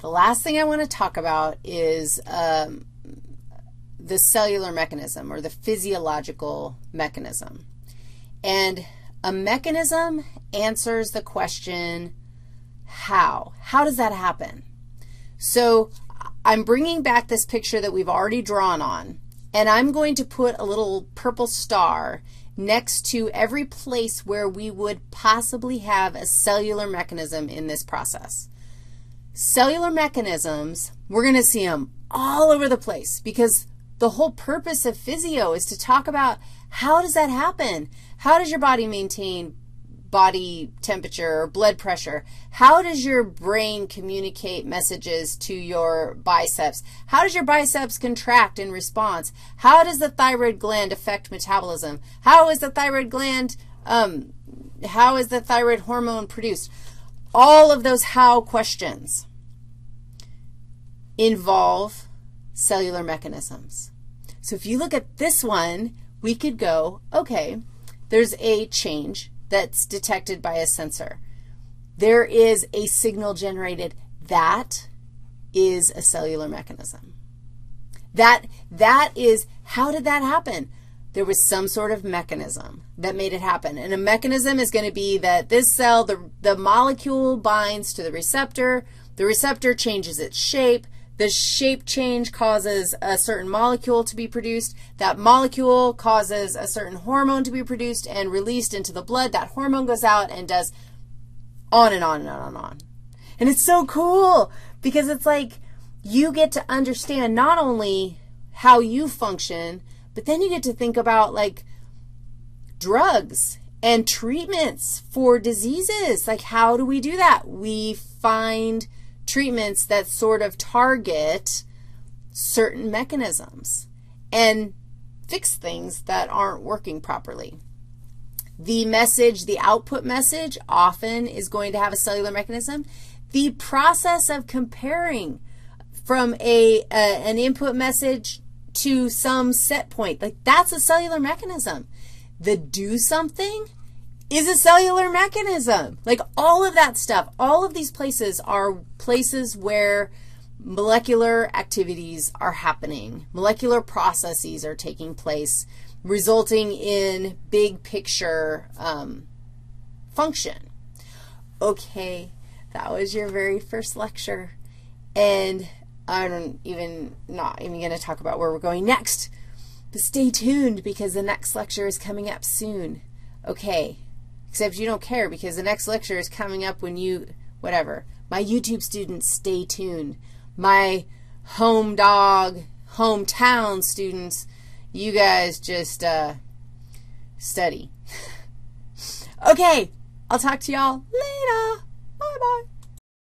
the last thing I want to talk about is um, the cellular mechanism or the physiological mechanism. And a mechanism answers the question, how? How does that happen? So I'm bringing back this picture that we've already drawn on, and I'm going to put a little purple star next to every place where we would possibly have a cellular mechanism in this process. Cellular mechanisms, we're going to see them all over the place because the whole purpose of physio is to talk about how does that happen? How does your body maintain body temperature or blood pressure? How does your brain communicate messages to your biceps? How does your biceps contract in response? How does the thyroid gland affect metabolism? How is the thyroid gland, um, how is the thyroid hormone produced? All of those how questions involve cellular mechanisms. So if you look at this one, we could go, okay, there's a change that's detected by a sensor. There is a signal generated. That is a cellular mechanism. That, that is, how did that happen? There was some sort of mechanism that made it happen. And a mechanism is going to be that this cell, the, the molecule binds to the receptor. The receptor changes its shape. The shape change causes a certain molecule to be produced. That molecule causes a certain hormone to be produced and released into the blood. That hormone goes out and does on and on and on and on. And it's so cool because it's like you get to understand not only how you function, but then you get to think about like drugs and treatments for diseases. Like how do we do that? We find treatments that sort of target certain mechanisms and fix things that aren't working properly. The message, the output message often is going to have a cellular mechanism. The process of comparing from a, a an input message to some set point, like that's a cellular mechanism. The do something is a cellular mechanism. Like all of that stuff, all of these places are places where molecular activities are happening. Molecular processes are taking place, resulting in big picture um, function. Okay, that was your very first lecture. And I'm even not even going to talk about where we're going next. But stay tuned because the next lecture is coming up soon. Okay, Except you don't care because the next lecture is coming up when you, whatever. My YouTube students, stay tuned. My home dog, hometown students, you guys just uh, study. okay, I'll talk to y'all later. Bye-bye.